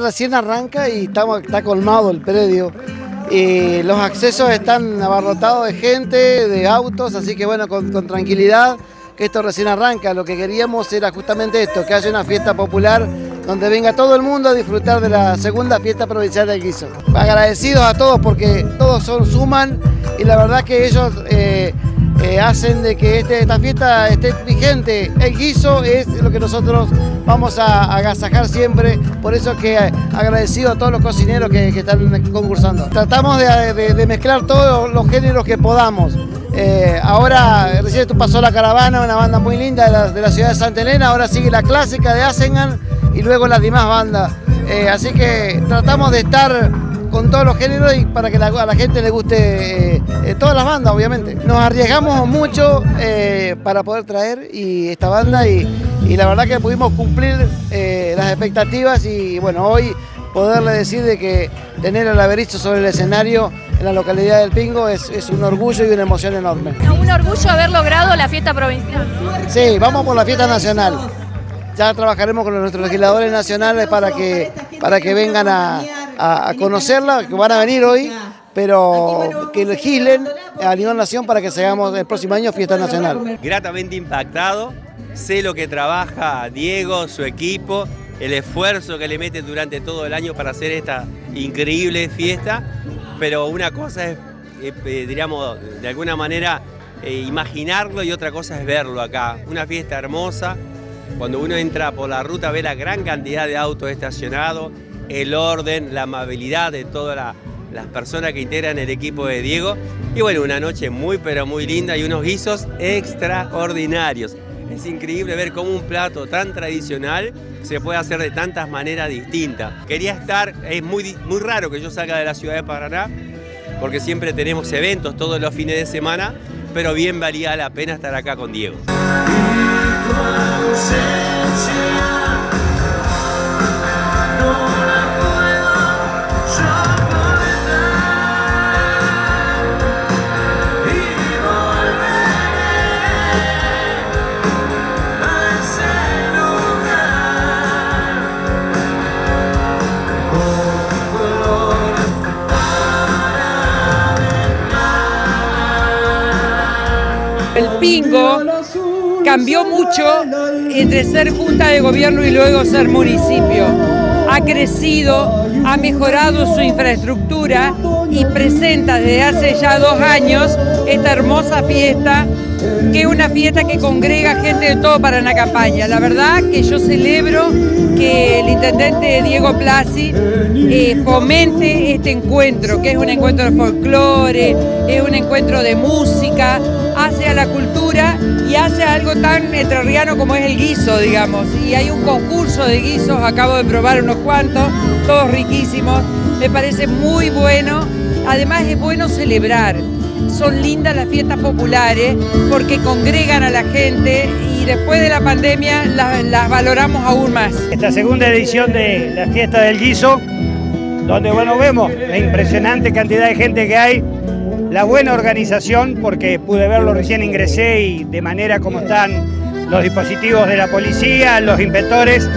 Recién arranca y estamos, está colmado el predio. Y los accesos están abarrotados de gente, de autos, así que bueno, con, con tranquilidad, que esto recién arranca. Lo que queríamos era justamente esto, que haya una fiesta popular donde venga todo el mundo a disfrutar de la segunda fiesta provincial del guiso. Agradecidos a todos porque todos son, suman y la verdad que ellos eh, eh, hacen de que este, esta fiesta esté vigente. El guiso es lo que nosotros vamos a agasajar siempre, por eso que eh, agradecido a todos los cocineros que, están concursando. Tratamos de, mezclar todos los géneros que podamos. ahora recién pasó la caravana, una banda muy linda de la, ciudad de Santa Elena, ahora sigue la clásica de Asengan y luego las demás bandas. Eh, así que tratamos de estar con todos los géneros y para que a la gente le guste eh, eh, todas las bandas, obviamente. Nos arriesgamos mucho para poder traer y esta banda y, la verdad que pudimos cumplir las expectativas y bueno, hoy poderle decir de que tener al Averizo sobre el escenario en la localidad del Pingo es, es, un orgullo y una emoción enorme. Un orgullo haber logrado la fiesta provincial. Sí, vamos por la fiesta nacional ya trabajaremos con nuestros legisladores nacionales para que, para que vengan a, conocerla, que van a venir hoy, pero que legislen a nivel nación para que hagamos el próximo año fiesta nacional. Gratamente impactado, sé lo que trabaja Diego, su equipo, el esfuerzo que le meten durante todo el año para hacer esta increíble fiesta, pero una cosa es, eh, diríamos, de alguna manera eh, imaginarlo y otra cosa es verlo acá. Una fiesta hermosa, cuando uno entra por la ruta ve la gran cantidad de autos estacionados, el orden, la amabilidad de todas las personas que integran el equipo de Diego. Y bueno, una noche muy pero muy linda y unos guisos extraordinarios. Es increíble ver cómo un plato tan tradicional se puede hacer de tantas maneras distintas. Quería estar, es muy, muy raro que yo salga de la ciudad de Paraná, porque siempre tenemos eventos todos los fines de semana, pero bien valía la pena estar acá con Diego. Pingo cambió mucho entre ser junta de gobierno y luego ser municipio. Ha crecido, ha mejorado su infraestructura y presenta desde hace ya dos años esta hermosa fiesta, que es una fiesta que congrega gente de todo Paraná Campaña. La verdad que yo celebro que el intendente Diego Plasi eh, fomente este encuentro, que es un encuentro de folclore, es un encuentro de música, hace a la cultura y hace algo tan entrerriano como es el guiso, digamos. Y hay un concurso de guisos, acabo de probar unos cuantos, todos riquísimos. Me parece muy bueno. Además es bueno celebrar. Son lindas las fiestas populares porque congregan a la gente y después de la pandemia las, valoramos aún más. Esta segunda edición de la fiesta del guiso, donde bueno vemos la impresionante cantidad de gente que hay la buena organización, porque pude verlo recién ingresé y de manera como están los dispositivos de la policía, los inspectores.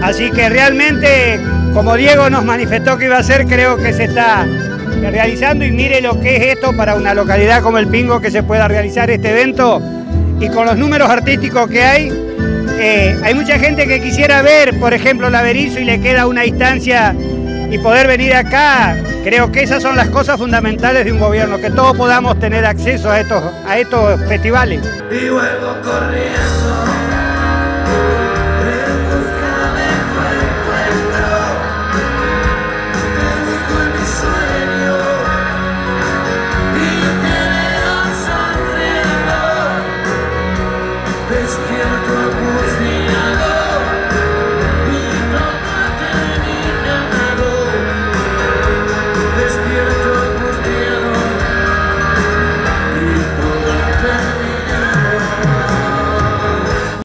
Así que realmente, como Diego nos manifestó que iba a hacer, creo que se está realizando y mire lo que es esto para una localidad como el Pingo que se pueda realizar este evento y con los números artísticos que hay. Eh, hay mucha gente que quisiera ver, por ejemplo, la Berizo y le queda una distancia y poder venir acá, creo que esas son las cosas fundamentales de un gobierno, que todos podamos tener acceso a estos, a estos festivales.